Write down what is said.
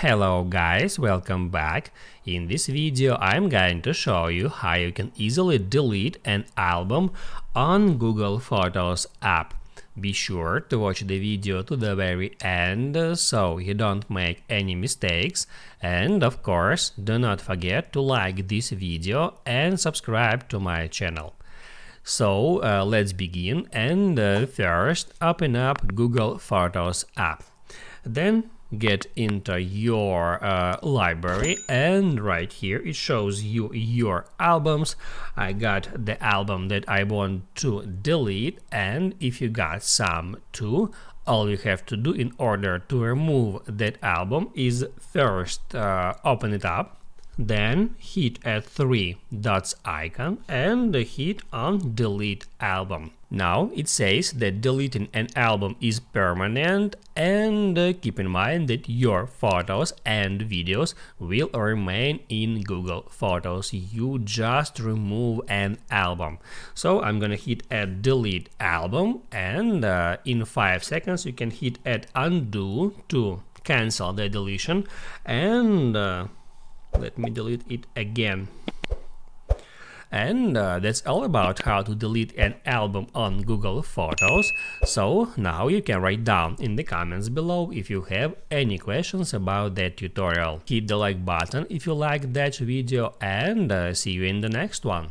Hello guys, welcome back. In this video I'm going to show you how you can easily delete an album on Google Photos app. Be sure to watch the video to the very end so you don't make any mistakes and of course do not forget to like this video and subscribe to my channel. So uh, let's begin and uh, first open up Google Photos app. Then get into your uh, library. And right here it shows you your albums. I got the album that I want to delete. And if you got some too all you have to do in order to remove that album is first uh, open it up then hit a three dots icon and hit on delete album. Now it says that deleting an album is permanent and uh, keep in mind that your photos and videos will remain in Google Photos. You just remove an album. So I'm gonna hit add delete album and uh, in 5 seconds you can hit add undo to cancel the deletion and uh, let me delete it again and uh, that's all about how to delete an album on Google Photos. So now you can write down in the comments below if you have any questions about that tutorial. Hit the like button if you like that video and uh, see you in the next one.